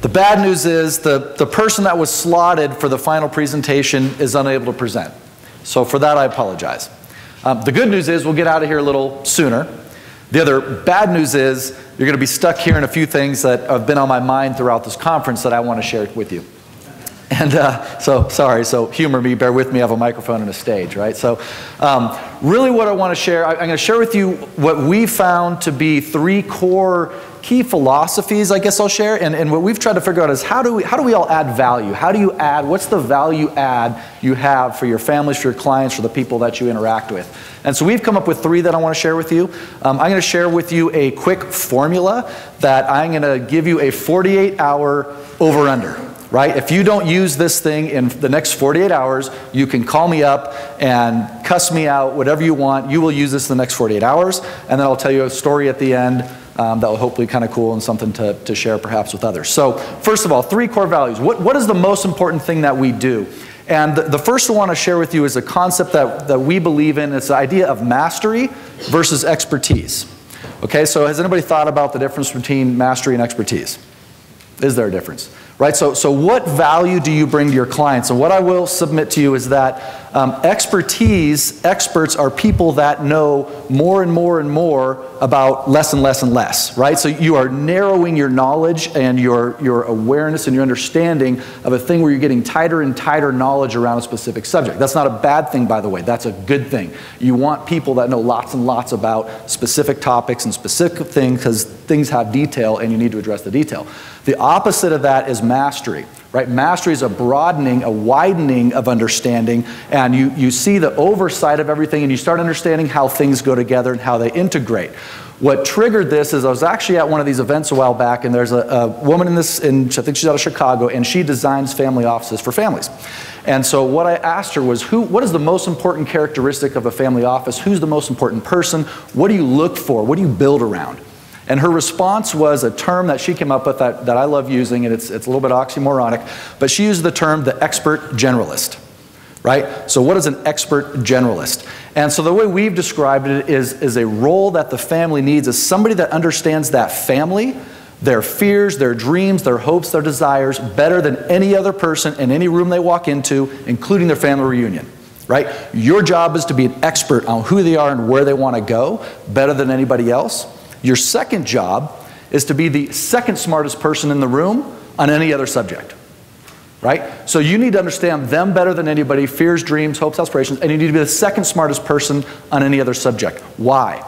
The bad news is the, the person that was slotted for the final presentation is unable to present. So for that, I apologize. Um, the good news is we'll get out of here a little sooner. The other bad news is you're going to be stuck here in a few things that have been on my mind throughout this conference that I want to share with you. And uh, so, sorry, so humor me, bear with me, I have a microphone and a stage, right? So, um, really, what I want to share, I, I'm going to share with you what we found to be three core key philosophies, I guess I'll share. And, and what we've tried to figure out is how do, we, how do we all add value? How do you add, what's the value add you have for your families, for your clients, for the people that you interact with? And so we've come up with three that I want to share with you. Um, I'm going to share with you a quick formula that I'm going to give you a 48 hour over under right? If you don't use this thing in the next 48 hours, you can call me up and cuss me out, whatever you want. You will use this in the next 48 hours, and then I'll tell you a story at the end um, that will hopefully kind of cool and something to, to share perhaps with others. So, first of all, three core values. What, what is the most important thing that we do? And the, the first I want to share with you is a concept that, that we believe in. It's the idea of mastery versus expertise. Okay, so has anybody thought about the difference between mastery and expertise? Is there a difference? Right, so, so what value do you bring to your clients? And what I will submit to you is that um, expertise, experts are people that know more and more and more about less and less and less, right? So you are narrowing your knowledge and your, your awareness and your understanding of a thing where you're getting tighter and tighter knowledge around a specific subject. That's not a bad thing, by the way. That's a good thing. You want people that know lots and lots about specific topics and specific things because things have detail and you need to address the detail. The opposite of that is mastery. Right? Mastery is a broadening, a widening of understanding, and you, you see the oversight of everything and you start understanding how things go together and how they integrate. What triggered this is I was actually at one of these events a while back, and there's a, a woman in this, in, I think she's out of Chicago, and she designs family offices for families. And so what I asked her was, who, what is the most important characteristic of a family office? Who's the most important person? What do you look for? What do you build around? And her response was a term that she came up with that, that I love using, and it's, it's a little bit oxymoronic, but she used the term the expert generalist, right? So, what is an expert generalist? And so, the way we've described it is, is a role that the family needs is somebody that understands that family, their fears, their dreams, their hopes, their desires better than any other person in any room they walk into, including their family reunion right? Your job is to be an expert on who they are and where they want to go better than anybody else. Your second job is to be the second smartest person in the room on any other subject. Right? So you need to understand them better than anybody, fears, dreams, hopes, aspirations, and you need to be the second smartest person on any other subject. Why?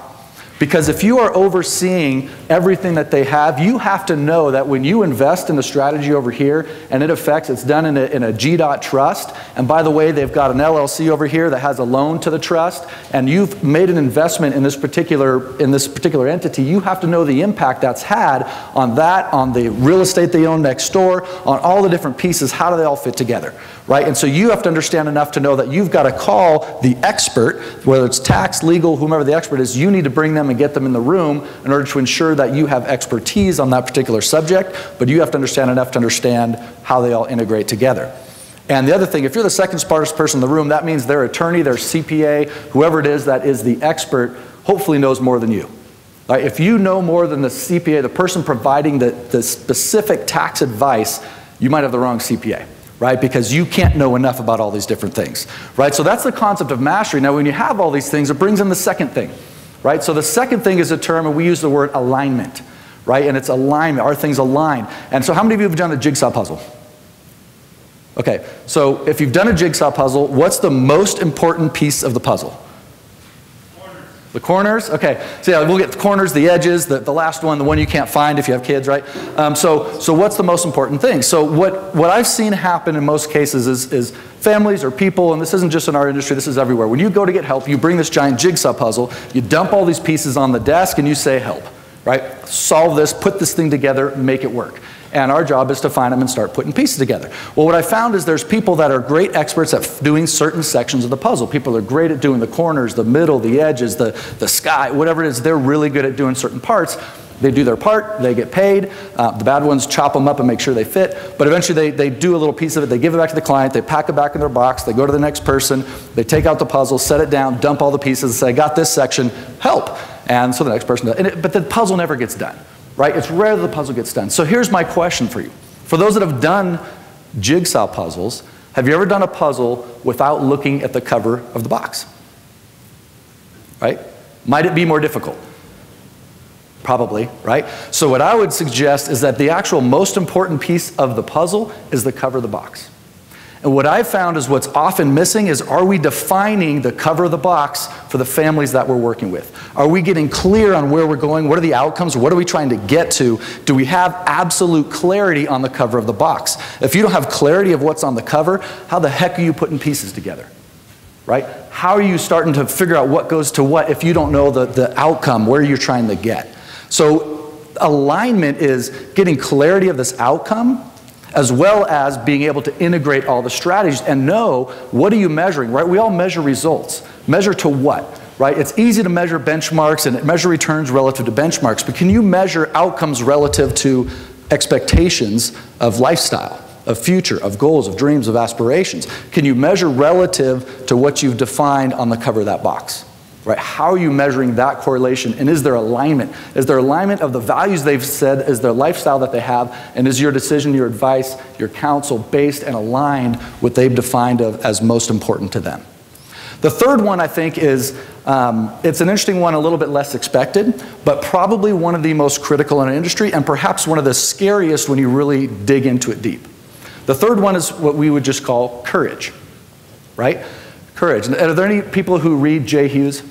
Because if you are overseeing everything that they have, you have to know that when you invest in the strategy over here and it affects, it's done in a, in a GDOT trust. And by the way, they've got an LLC over here that has a loan to the trust. And you've made an investment in this particular, in this particular entity. You have to know the impact that's had on that, on the real estate they own next door, on all the different pieces. How do they all fit together? Right? And so you have to understand enough to know that you've got to call the expert, whether it's tax, legal, whomever the expert is, you need to bring them and get them in the room in order to ensure that you have expertise on that particular subject, but you have to understand enough to understand how they all integrate together. And the other thing, if you're the second smartest person in the room, that means their attorney, their CPA, whoever it is that is the expert, hopefully knows more than you. Right? If you know more than the CPA, the person providing the, the specific tax advice, you might have the wrong CPA right? Because you can't know enough about all these different things, right? So that's the concept of mastery. Now, when you have all these things, it brings in the second thing, right? So the second thing is a term, and we use the word alignment, right? And it's alignment. Are things aligned? And so, how many of you have done a jigsaw puzzle? Okay, so if you've done a jigsaw puzzle, what's the most important piece of the puzzle? The corners? Okay. So yeah, we'll get the corners, the edges, the, the last one, the one you can't find if you have kids, right? Um, so, so what's the most important thing? So what, what I've seen happen in most cases is, is families or people, and this isn't just in our industry, this is everywhere. When you go to get help, you bring this giant jigsaw puzzle, you dump all these pieces on the desk, and you say, help, right? Solve this, put this thing together, make it work and our job is to find them and start putting pieces together. Well, what I found is there's people that are great experts at doing certain sections of the puzzle. People are great at doing the corners, the middle, the edges, the, the sky, whatever it is, they're really good at doing certain parts. They do their part, they get paid. Uh, the bad ones chop them up and make sure they fit. But eventually they, they do a little piece of it, they give it back to the client, they pack it back in their box, they go to the next person, they take out the puzzle, set it down, dump all the pieces, and say, I got this section, help. And so the next person does. It, but the puzzle never gets done right? It's rare that the puzzle gets done. So here's my question for you. For those that have done jigsaw puzzles, have you ever done a puzzle without looking at the cover of the box? Right? Might it be more difficult? Probably, right? So, what I would suggest is that the actual most important piece of the puzzle is the cover of the box. And what I've found is what's often missing is are we defining the cover of the box for the families that we're working with? Are we getting clear on where we're going? What are the outcomes? What are we trying to get to? Do we have absolute clarity on the cover of the box? If you don't have clarity of what's on the cover, how the heck are you putting pieces together? Right? How are you starting to figure out what goes to what if you don't know the, the outcome, where you're trying to get? So, alignment is getting clarity of this outcome as well as being able to integrate all the strategies and know what are you measuring, right? We all measure results. Measure to what? Right? It's easy to measure benchmarks and measure returns relative to benchmarks, but can you measure outcomes relative to expectations of lifestyle, of future, of goals, of dreams, of aspirations? Can you measure relative to what you've defined on the cover of that box? Right? How are you measuring that correlation? And is there alignment? Is there alignment of the values they've said? Is their lifestyle that they have? And is your decision, your advice, your counsel based and aligned with what they've defined of, as most important to them? The third one, I think, is um, it's an interesting one, a little bit less expected, but probably one of the most critical in an industry and perhaps one of the scariest when you really dig into it deep. The third one is what we would just call courage, right? Courage. Are there any people who read Jay Hughes?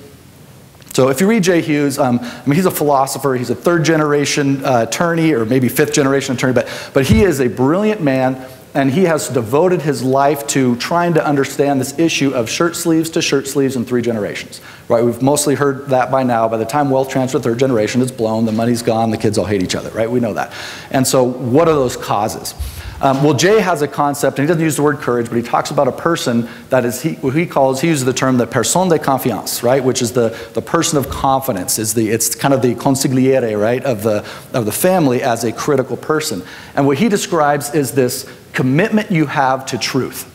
So if you read Jay Hughes, um, I mean, he's a philosopher. He's a third generation uh, attorney, or maybe fifth generation attorney, but, but he is a brilliant man, and he has devoted his life to trying to understand this issue of shirt sleeves to shirt sleeves in three generations. Right? We've mostly heard that by now. By the time wealth transfer third generation, it's blown, the money's gone, the kids all hate each other, right? We know that. And so, what are those causes? Um, well, Jay has a concept, and he doesn't use the word courage, but he talks about a person that is, he, he calls, he uses the term the personne de confiance, right? Which is the, the person of confidence, is the, it's kind of the consigliere, right, of the, of the family as a critical person. And what he describes is this commitment you have to truth,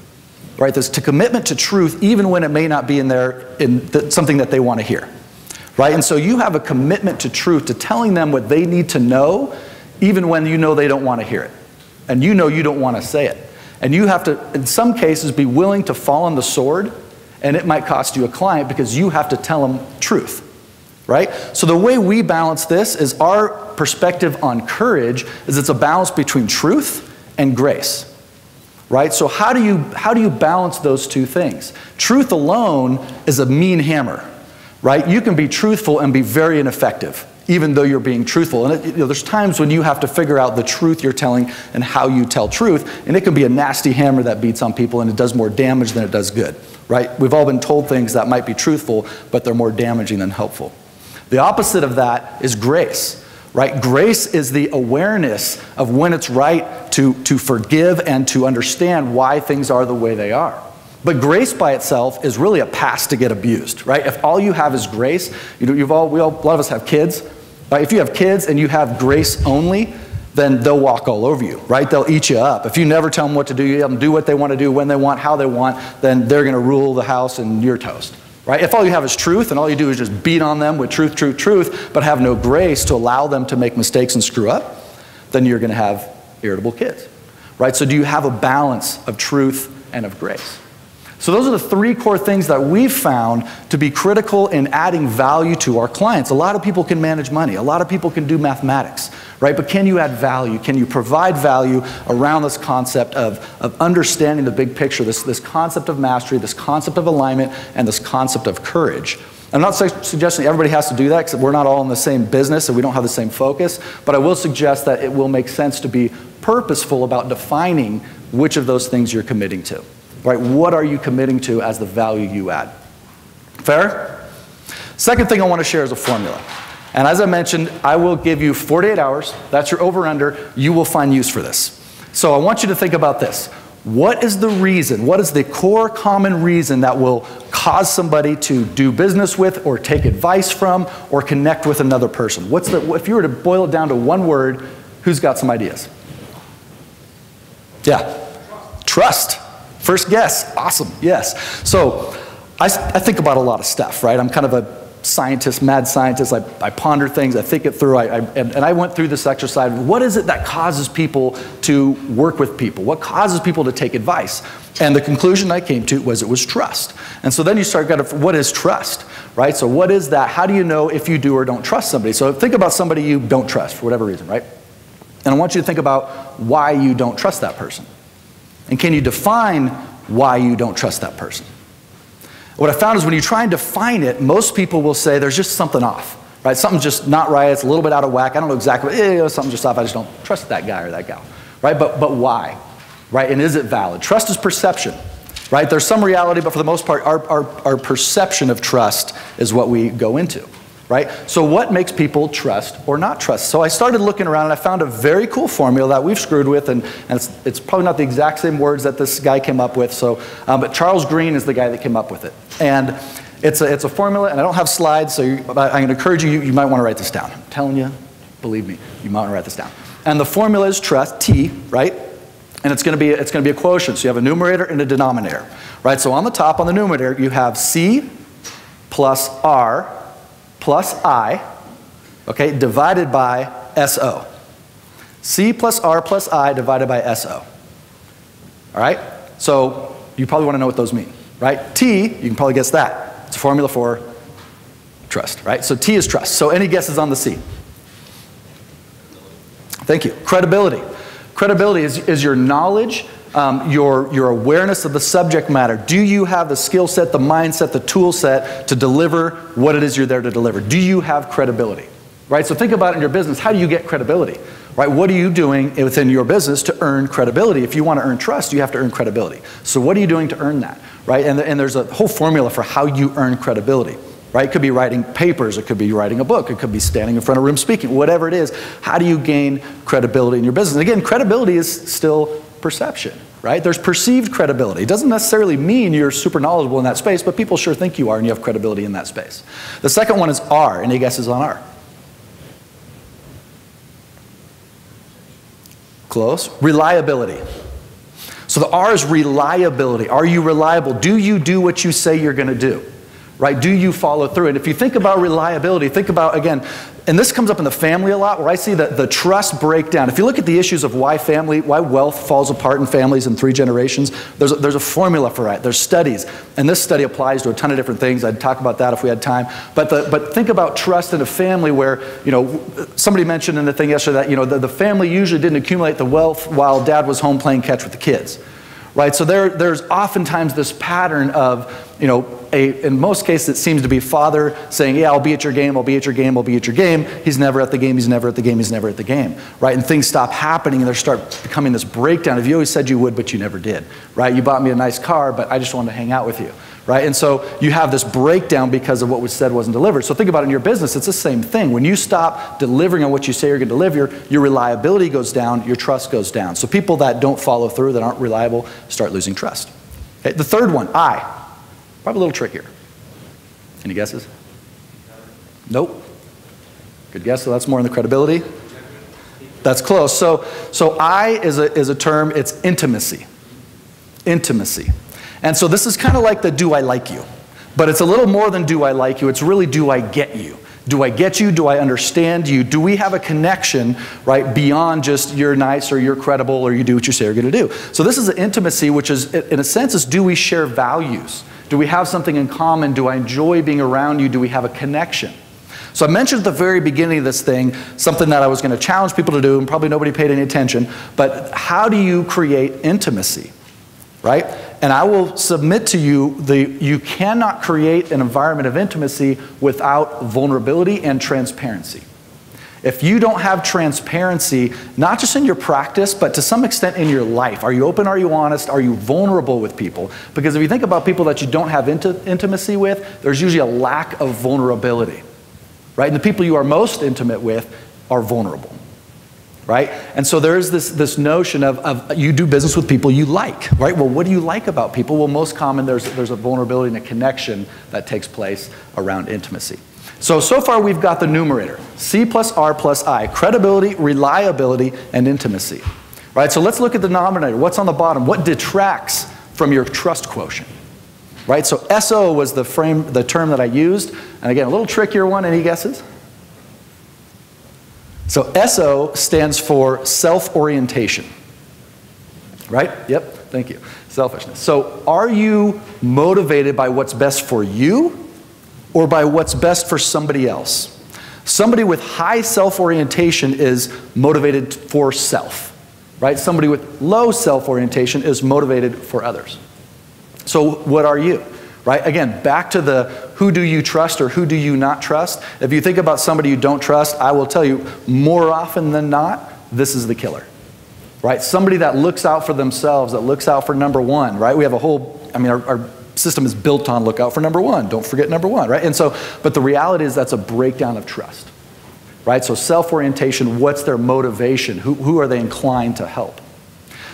right? This to commitment to truth, even when it may not be in there, in the, something that they want to hear, right? And so you have a commitment to truth, to telling them what they need to know, even when you know they don't want to hear it and you know you don't want to say it. And you have to, in some cases, be willing to fall on the sword, and it might cost you a client because you have to tell them truth. Right? So the way we balance this is our perspective on courage is it's a balance between truth and grace. Right? So how do you how do you balance those two things? Truth alone is a mean hammer. Right? You can be truthful and be very ineffective even though you're being truthful. And it, you know, there's times when you have to figure out the truth you're telling and how you tell truth, and it can be a nasty hammer that beats on people and it does more damage than it does good, right? We've all been told things that might be truthful, but they're more damaging than helpful. The opposite of that is grace, right? Grace is the awareness of when it's right to, to forgive and to understand why things are the way they are. But grace by itself is really a pass to get abused, right? If all you have is grace, you know, you've all, we all, a lot of us have kids, Right? If you have kids and you have grace only, then they'll walk all over you, right? They'll eat you up. If you never tell them what to do, you them do what they want to do, when they want, how they want, then they're going to rule the house and you're toast, right? If all you have is truth and all you do is just beat on them with truth, truth, truth, but have no grace to allow them to make mistakes and screw up, then you're going to have irritable kids, right? So do you have a balance of truth and of grace? So, those are the three core things that we've found to be critical in adding value to our clients. A lot of people can manage money, a lot of people can do mathematics, right? But can you add value? Can you provide value around this concept of, of understanding the big picture, this, this concept of mastery, this concept of alignment, and this concept of courage? I'm not suggesting everybody has to do that because we're not all in the same business and we don't have the same focus, but I will suggest that it will make sense to be purposeful about defining which of those things you're committing to. Right? What are you committing to as the value you add? Fair? Second thing I want to share is a formula. And as I mentioned, I will give you 48 hours. That's your over under. You will find use for this. So I want you to think about this. What is the reason? What is the core common reason that will cause somebody to do business with or take advice from or connect with another person? What's the, if you were to boil it down to one word, who's got some ideas? Yeah. Trust. First guess, awesome, yes. So I, I think about a lot of stuff, right? I'm kind of a scientist, mad scientist. I, I ponder things, I think it through, I, I, and, and I went through this exercise. What is it that causes people to work with people? What causes people to take advice? And the conclusion I came to was it was trust. And so then you start got to, what is trust, right? So what is that? How do you know if you do or don't trust somebody? So think about somebody you don't trust for whatever reason, right? And I want you to think about why you don't trust that person. And can you define why you don't trust that person? What I found is when you try and define it, most people will say there's just something off, right? Something's just not right, it's a little bit out of whack. I don't know exactly, eh, something's just off, I just don't trust that guy or that gal, right? But, but why, right? And is it valid? Trust is perception, right? There's some reality, but for the most part, our, our, our perception of trust is what we go into right? So what makes people trust or not trust? So I started looking around and I found a very cool formula that we've screwed with, and, and it's, it's, probably not the exact same words that this guy came up with. So, um, but Charles Green is the guy that came up with it, and it's a, it's a formula, and I don't have slides, so you, I'm going to encourage you, you, you might want to write this down. I'm telling you, believe me, you might want to write this down. And the formula is trust, T, right? And it's going to be it's going to be a quotient. So you have a numerator and a denominator, right? So on the top, on the numerator, you have C plus R plus I, okay, divided by SO. C plus R plus I divided by SO. All right? So you probably want to know what those mean, right? T, you can probably guess that. It's a formula for trust, right? So T is trust. So any guesses on the C? Thank you. Credibility. Credibility is, is your knowledge um, your, your awareness of the subject matter. Do you have the skill set, the mindset, the tool set to deliver what it is you're there to deliver? Do you have credibility? Right? So think about it in your business. How do you get credibility? Right? What are you doing within your business to earn credibility? If you want to earn trust, you have to earn credibility. So what are you doing to earn that? Right? And, and there's a whole formula for how you earn credibility. Right? It could be writing papers, it could be writing a book, it could be standing in front of a room speaking, whatever it is. How do you gain credibility in your business? And again, credibility is still perception right? There's perceived credibility. It doesn't necessarily mean you're super knowledgeable in that space, but people sure think you are and you have credibility in that space. The second one is R. Any guesses on R? Close. Reliability. So the R is reliability. Are you reliable? Do you do what you say you're going to do? Right? Do you follow through? And if you think about reliability, think about, again, and this comes up in the family a lot where I see the, the trust breakdown. If you look at the issues of why family, why wealth falls apart in families in three generations, there's a, there's a formula for it. There's studies. And this study applies to a ton of different things. I'd talk about that if we had time. But, the, but think about trust in a family where, you know, somebody mentioned in the thing yesterday that, you know, the, the family usually didn't accumulate the wealth while dad was home playing catch with the kids right? So there, there's oftentimes this pattern of, you know, a, in most cases it seems to be father saying, yeah, I'll be at your game, I'll be at your game, I'll be at your game. He's never at the game, he's never at the game, he's never at the game, right? And things stop happening and there start becoming this breakdown of you always said you would, but you never did, right? You bought me a nice car, but I just wanted to hang out with you right? And so you have this breakdown because of what was said wasn't delivered. So think about it in your business, it's the same thing. When you stop delivering on what you say you're going to deliver, your reliability goes down, your trust goes down. So people that don't follow through, that aren't reliable, start losing trust. Okay, the third one, I. Probably a little trickier. Any guesses? Nope. Good guess. So that's more in the credibility. That's close. So, so I is a, is a term, it's intimacy. Intimacy. And so this is kind of like the do I like you. But it's a little more than do I like you, it's really do I get you. Do I get you? Do I understand you? Do we have a connection, right, beyond just you're nice or you're credible or you do what you say you're going to do? So this is an intimacy, which is, in a sense, is do we share values? Do we have something in common? Do I enjoy being around you? Do we have a connection? So I mentioned at the very beginning of this thing something that I was going to challenge people to do, and probably nobody paid any attention, but how do you create intimacy? right? And I will submit to you the you cannot create an environment of intimacy without vulnerability and transparency. If you don't have transparency, not just in your practice, but to some extent in your life, are you open? Are you honest? Are you vulnerable with people? Because if you think about people that you don't have intimacy with, there's usually a lack of vulnerability, right? And the people you are most intimate with are vulnerable right? And so there is this, this notion of, of you do business with people you like, right? Well, what do you like about people? Well, most common, there's, there's a vulnerability and a connection that takes place around intimacy. So, so far we've got the numerator, C plus R plus I, credibility, reliability, and intimacy. Right, so let's look at the denominator. What's on the bottom? What detracts from your trust quotient? right? So SO was the frame, the term that I used. And again, a little trickier one. Any guesses? So SO stands for self-orientation, right? Yep, thank you. Selfishness. So are you motivated by what's best for you or by what's best for somebody else? Somebody with high self-orientation is motivated for self, right? Somebody with low self-orientation is motivated for others. So what are you? Right? Again, back to the who do you trust or who do you not trust. If you think about somebody you don't trust, I will tell you more often than not, this is the killer. Right? Somebody that looks out for themselves, that looks out for number one, right? We have a whole, I mean, our, our system is built on look out for number one. Don't forget number one, right? And so, but the reality is that's a breakdown of trust. Right? So self-orientation, what's their motivation? Who, who are they inclined to help?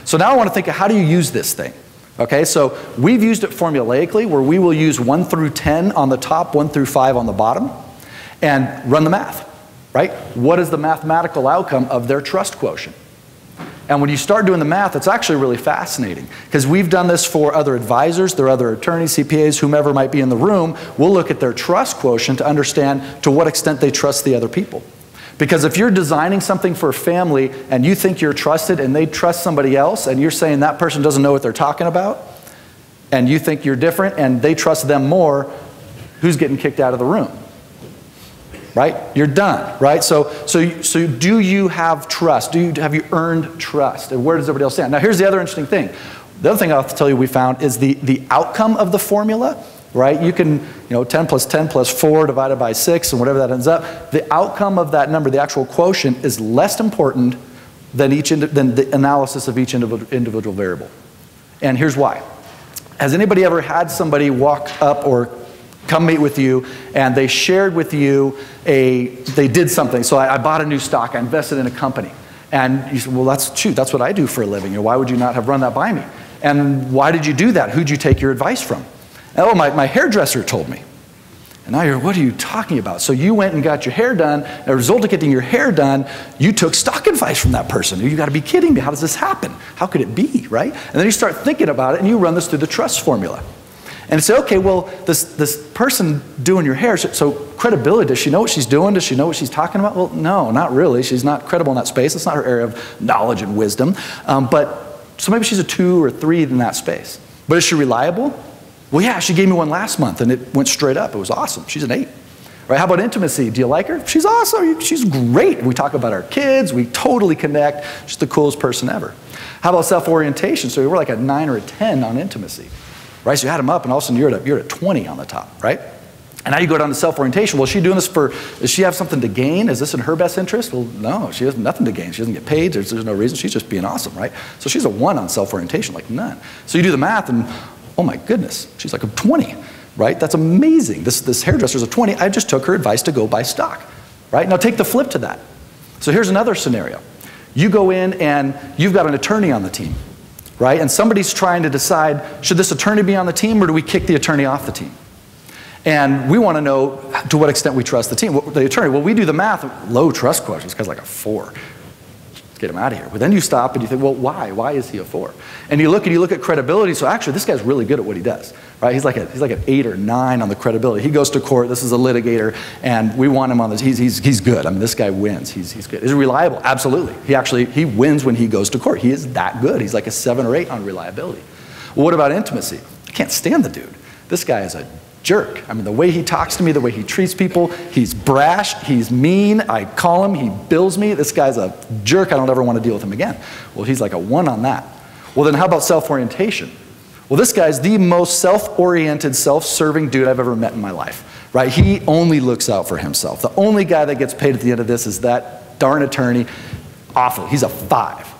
So now I want to think of how do you use this thing? Okay, so we've used it formulaically where we will use 1 through 10 on the top, 1 through 5 on the bottom, and run the math, right? What is the mathematical outcome of their trust quotient? And when you start doing the math, it's actually really fascinating because we've done this for other advisors, their other attorneys, CPAs, whomever might be in the room. We'll look at their trust quotient to understand to what extent they trust the other people. Because if you're designing something for a family and you think you're trusted and they trust somebody else and you're saying that person doesn't know what they're talking about and you think you're different and they trust them more, who's getting kicked out of the room? Right? You're done, right? So, so, so do you have trust? Do you, have you earned trust? And where does everybody else stand? Now, here's the other interesting thing. The other thing I'll have to tell you we found is the, the outcome of the formula right? You can, you know, 10 plus 10 plus 4 divided by 6 and whatever that ends up. The outcome of that number, the actual quotient, is less important than, each than the analysis of each individual variable. And here's why. Has anybody ever had somebody walk up or come meet with you and they shared with you a, they did something. So I, I bought a new stock, I invested in a company. And you said, well, that's, shoot, that's what I do for a living. Why would you not have run that by me? And why did you do that? Who'd you take your advice from? Oh, my, my hairdresser told me. And now you're, what are you talking about? So you went and got your hair done. As a result of getting your hair done, you took stock advice from that person. You got to be kidding me. How does this happen? How could it be, right? And then you start thinking about it and you run this through the trust formula. And say, okay, well, this, this person doing your hair, so, credibility, does she know what she's doing? Does she know what she's talking about? Well, no, not really. She's not credible in that space. It's not her area of knowledge and wisdom. Um, but, so maybe she's a two or three in that space. But is she reliable? Well, yeah, she gave me one last month and it went straight up. It was awesome. She's an eight. Right? How about intimacy? Do you like her? She's awesome. She's great. We talk about our kids. We totally connect. She's the coolest person ever. How about self-orientation? So we're like a nine or a 10 on intimacy. Right? So you add them up and all of a sudden you're at a, you're at a 20 on the top, right? And now you go down to self-orientation. Well, is she doing this for, does she have something to gain? Is this in her best interest? Well, no, she has nothing to gain. She doesn't get paid. There's, there's no reason. She's just being awesome, right? So she's a one on self-orientation, like none. So you do the math and oh my goodness, she's like a 20, right? That's amazing. This, this hairdresser's a 20. I just took her advice to go buy stock, right? Now take the flip to that. So here's another scenario. You go in and you've got an attorney on the team, right? And somebody's trying to decide, should this attorney be on the team or do we kick the attorney off the team? And we want to know to what extent we trust the team, the attorney. Well, we do the math, low trust questions, because like a four Let's get him out of here. But then you stop and you think, well, why? Why is he a four? And you look and you look at credibility. So actually, this guy's really good at what he does, right? He's like a, he's like an eight or nine on the credibility. He goes to court. This is a litigator, and we want him on this. He's, he's, he's good. I mean, this guy wins. He's, he's good. Is he reliable? Absolutely. He actually he wins when he goes to court. He is that good. He's like a seven or eight on reliability. Well, what about intimacy? I can't stand the dude. This guy is a jerk. I mean, the way he talks to me, the way he treats people, he's brash, he's mean. I call him, he bills me. This guy's a jerk. I don't ever want to deal with him again. Well, he's like a one on that. Well, then how about self orientation? Well, this guy's the most self oriented, self serving dude I've ever met in my life, right? He only looks out for himself. The only guy that gets paid at the end of this is that darn attorney. Awful. He's a five,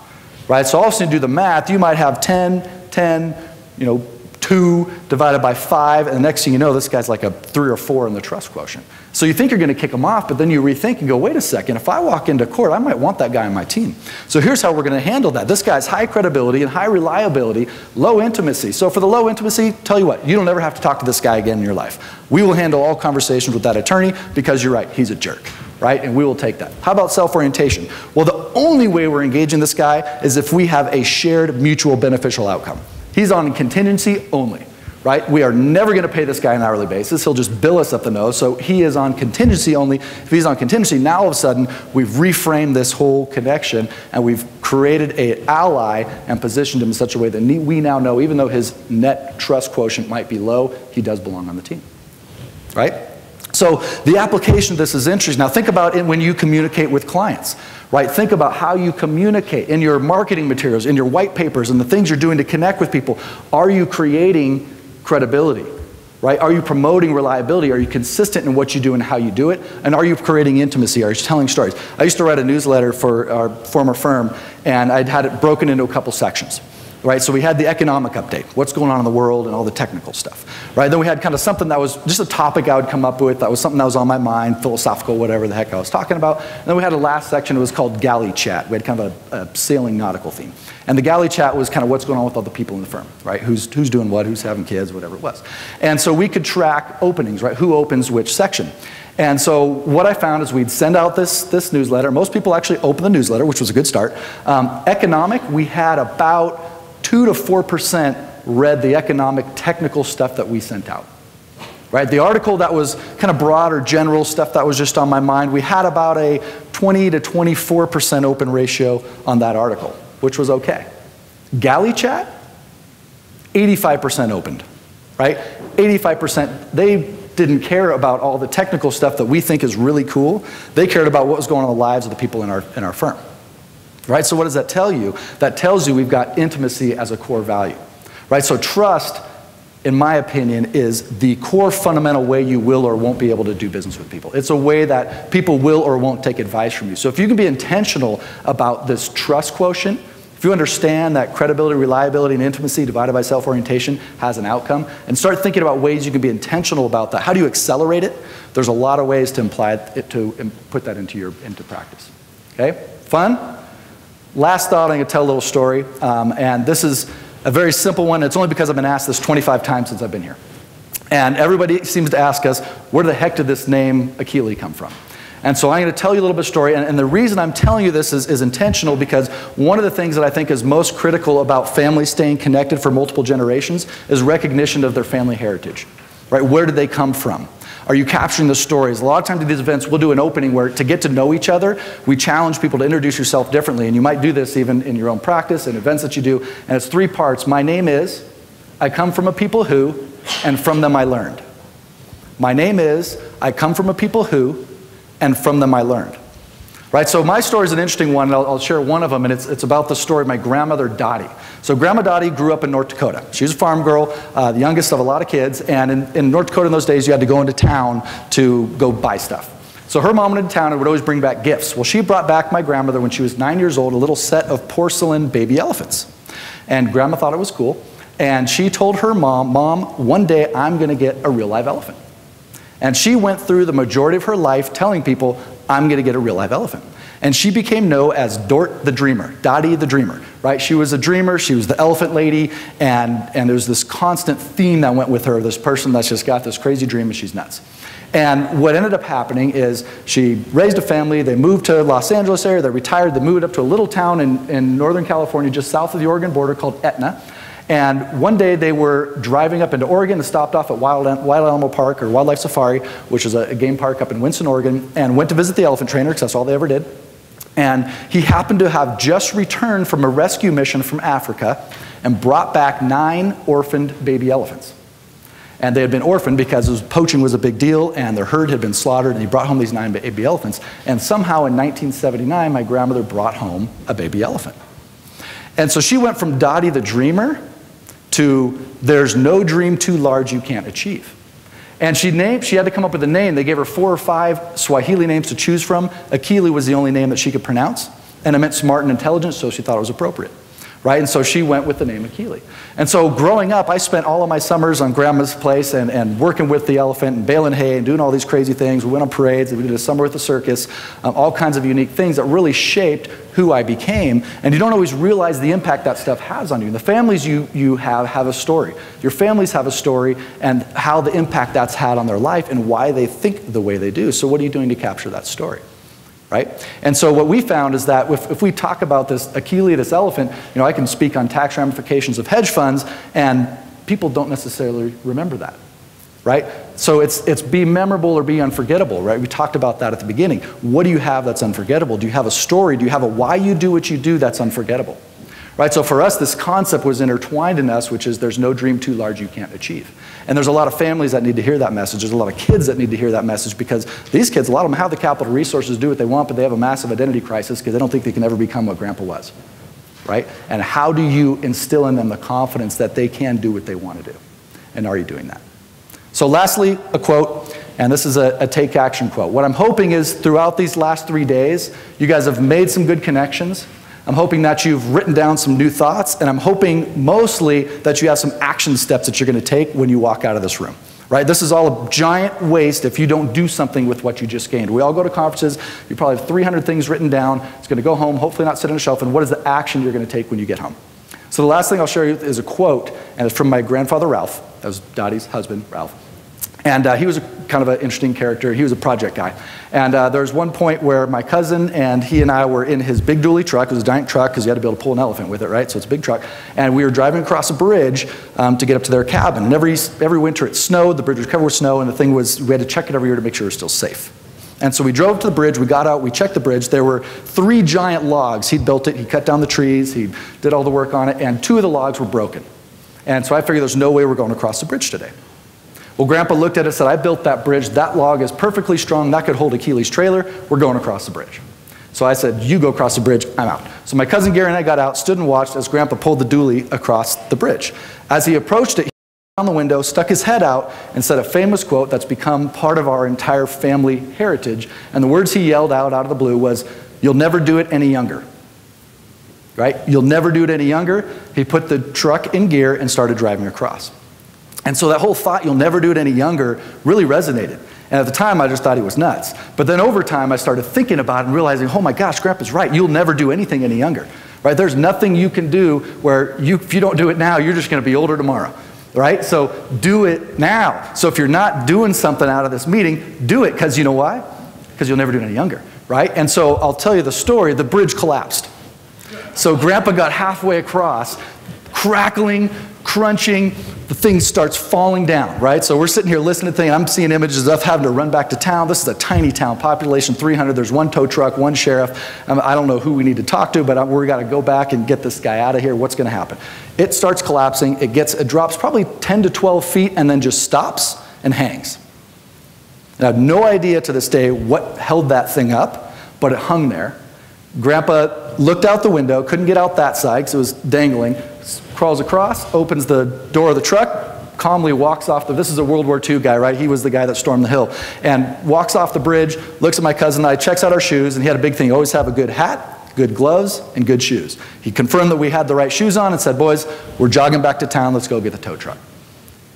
right? So all of a sudden, do the math, you might have 10, 10, you know, 2 divided by 5, and the next thing you know, this guy's like a 3 or 4 in the trust quotient. So you think you're going to kick him off, but then you rethink and go, wait a second, if I walk into court, I might want that guy on my team. So here's how we're going to handle that. This guy's high credibility and high reliability, low intimacy. So for the low intimacy, tell you what, you don't ever have to talk to this guy again in your life. We will handle all conversations with that attorney because you're right, he's a jerk right? And we will take that. How about self orientation? Well, the only way we're engaging this guy is if we have a shared mutual beneficial outcome. He's on contingency only, right? We are never going to pay this guy on an hourly basis. He'll just bill us up the nose. So he is on contingency only. If he's on contingency, now all of a sudden we've reframed this whole connection and we've created an ally and positioned him in such a way that we now know, even though his net trust quotient might be low, he does belong on the team, right? So the application of this is interesting. Now think about it when you communicate with clients, right? Think about how you communicate in your marketing materials, in your white papers, and the things you're doing to connect with people. Are you creating credibility? Right? Are you promoting reliability? Are you consistent in what you do and how you do it? And are you creating intimacy? Are you telling stories? I used to write a newsletter for our former firm, and I'd had it broken into a couple sections right? So we had the economic update, what's going on in the world and all the technical stuff, right? Then we had kind of something that was just a topic I would come up with, that was something that was on my mind, philosophical, whatever the heck I was talking about. And then we had a last section, it was called galley chat. We had kind of a, a sailing nautical theme. And the galley chat was kind of what's going on with all the people in the firm, right? Who's, who's doing what, who's having kids, whatever it was. And so we could track openings, right? Who opens which section. And so what I found is we'd send out this, this newsletter. Most people actually open the newsletter, which was a good start. Um, economic, we had about 2 to 4% read the economic technical stuff that we sent out. Right? The article that was kind of broad or general stuff that was just on my mind, we had about a 20 to 24% open ratio on that article, which was okay. Galley chat, 85% opened, right? 85%, they didn't care about all the technical stuff that we think is really cool. They cared about what was going on in the lives of the people in our, in our firm. Right? So what does that tell you? That tells you we've got intimacy as a core value. Right? So trust, in my opinion, is the core fundamental way you will or won't be able to do business with people. It's a way that people will or won't take advice from you. So if you can be intentional about this trust quotient, if you understand that credibility, reliability, and intimacy divided by self-orientation has an outcome, and start thinking about ways you can be intentional about that. How do you accelerate it? There's a lot of ways to imply it, to put that into your into practice. Okay, fun. Last thought, I'm going to tell a little story, um, and this is a very simple one. It's only because I've been asked this 25 times since I've been here. And everybody seems to ask us, where the heck did this name Akili come from? And so I'm going to tell you a little bit of story. And, and, the reason I'm telling you this is, is intentional because one of the things that I think is most critical about families staying connected for multiple generations is recognition of their family heritage. Right? Where did they come from? Are you capturing the stories? A lot of times at these events, we'll do an opening where to get to know each other, we challenge people to introduce yourself differently. And you might do this even in your own practice and events that you do. And it's three parts. My name is, I come from a people who, and from them I learned. My name is, I come from a people who, and from them I learned. Right, so my story is an interesting one, and I'll, I'll, share one of them, and it's, it's about the story of my grandmother, Dottie. So Grandma Dottie grew up in North Dakota. She was a farm girl, uh, the youngest of a lot of kids, and in, in North Dakota in those days, you had to go into town to go buy stuff. So her mom went into town and would always bring back gifts. Well, she brought back my grandmother when she was nine years old a little set of porcelain baby elephants. And grandma thought it was cool. And she told her mom, Mom, one day I'm going to get a real live elephant. And she went through the majority of her life telling people, I'm going to get a real live elephant. And she became known as Dort the Dreamer, Dottie the Dreamer, right? She was a dreamer, she was the elephant lady, and, and there's this constant theme that went with her, this person that's just got this crazy dream and she's nuts. And what ended up happening is she raised a family, they moved to Los Angeles area, they retired, they moved up to a little town in, in Northern California just south of the Oregon border called Etna. And one day they were driving up into Oregon and stopped off at Wild, Wild Animal Park or Wildlife Safari, which is a, a game park up in Winston, Oregon, and went to visit the elephant trainer because that's all they ever did. And he happened to have just returned from a rescue mission from Africa and brought back nine orphaned baby elephants. And they had been orphaned because was, poaching was a big deal and their herd had been slaughtered, and he brought home these nine baby elephants. And somehow in 1979, my grandmother brought home a baby elephant. And so she went from Dottie the dreamer to there's no dream too large you can't achieve. And she named, she had to come up with a name. They gave her four or five Swahili names to choose from. Akili was the only name that she could pronounce. And it meant smart and intelligent, so she thought it was appropriate right? And so she went with the name Akili. And so growing up, I spent all of my summers on grandma's place and, and working with the elephant and baling hay and doing all these crazy things. We went on parades, we did a summer with the circus, um, all kinds of unique things that really shaped who I became. And you don't always realize the impact that stuff has on you. The families you, you have have a story. Your families have a story and how the impact that's had on their life and why they think the way they do. So what are you doing to capture that story? Right? And so what we found is that if, if we talk about this Akili, this elephant, you know, I can speak on tax ramifications of hedge funds, and people don't necessarily remember that, right? So it's, it's be memorable or be unforgettable, right? We talked about that at the beginning. What do you have that's unforgettable? Do you have a story? Do you have a why you do what you do that's unforgettable? Right? So for us, this concept was intertwined in us, which is there's no dream too large you can't achieve. And there's a lot of families that need to hear that message. There's a lot of kids that need to hear that message because these kids, a lot of them have the capital resources to do what they want, but they have a massive identity crisis because they don't think they can ever become what grandpa was. Right? And how do you instill in them the confidence that they can do what they want to do? And are you doing that? So, lastly, a quote, and this is a, a, take action quote. What I'm hoping is throughout these last three days, you guys have made some good connections. I'm hoping that you've written down some new thoughts, and I'm hoping mostly that you have some action steps that you're going to take when you walk out of this room. Right? This is all a giant waste if you don't do something with what you just gained. We all go to conferences, you probably have 300 things written down. It's going to go home, hopefully not sit on a shelf, and what is the action you're going to take when you get home? So the last thing I'll share you is a quote, and it's from my grandfather Ralph. That was Dottie's husband, Ralph. And uh, he was a, kind of an interesting character. He was a project guy. And uh, there was one point where my cousin and he and I were in his big dually truck. It was a giant truck because you had to be able to pull an elephant with it, right? So it's a big truck. And we were driving across a bridge um, to get up to their cabin. And every, every winter it snowed. The bridge was covered with snow. And the thing was, we had to check it every year to make sure it was still safe. And so we drove to the bridge, we got out, we checked the bridge. There were three giant logs. He'd built it, he cut down the trees, he did all the work on it, and two of the logs were broken. And so I figured there's no way we're going across the bridge today. Well, Grandpa looked at it and said, I built that bridge. That log is perfectly strong. That could hold Akili's trailer. We're going across the bridge. So I said, You go across the bridge. I'm out. So my cousin Gary and I got out, stood and watched as Grandpa pulled the dually across the bridge. As he approached it, he on the window, stuck his head out, and said a famous quote that's become part of our entire family heritage. And the words he yelled out out of the blue was, You'll never do it any younger. Right? You'll never do it any younger. He put the truck in gear and started driving across. And so that whole thought, you'll never do it any younger, really resonated. And at the time, I just thought he was nuts. But then over time, I started thinking about it and realizing, oh my gosh, Grandpa's right. You'll never do anything any younger. Right? There's nothing you can do where you, if you don't do it now, you're just going to be older tomorrow. Right? So do it now. So if you're not doing something out of this meeting, do it because you know why? Because you'll never do it any younger. Right? And so I'll tell you the story. The bridge collapsed. So Grandpa got halfway across, crackling, crunching, the thing starts falling down, right? So we're sitting here listening to things. I'm seeing images of having to run back to town. This is a tiny town, population 300. There's one tow truck, one sheriff. Um, I don't know who we need to talk to, but we got to go back and get this guy out of here. What's going to happen? It starts collapsing. It gets, it drops probably 10 to 12 feet and then just stops and hangs. And I have no idea to this day what held that thing up, but it hung there. Grandpa looked out the window, couldn't get out that side because it was dangling, crawls across, opens the door of the truck, calmly walks off the, this is a World War II guy, right? He was the guy that stormed the hill. And walks off the bridge, looks at my cousin and I, checks out our shoes, and he had a big thing, always have a good hat, good gloves, and good shoes. He confirmed that we had the right shoes on and said, boys, we're jogging back to town, let's go get the tow truck.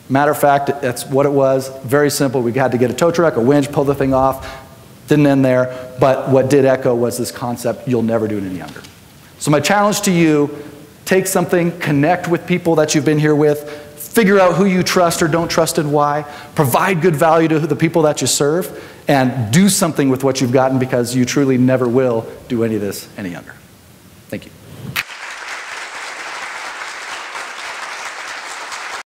Matter of fact, that's what it was. Very simple. We had to get a tow truck, a winch, pull the thing off. Didn't end there. But what did echo was this concept you'll never do it any younger. So, my challenge to you Take something, connect with people that you've been here with, figure out who you trust or don't trust and why, provide good value to the people that you serve, and do something with what you've gotten because you truly never will do any of this any younger. Thank you.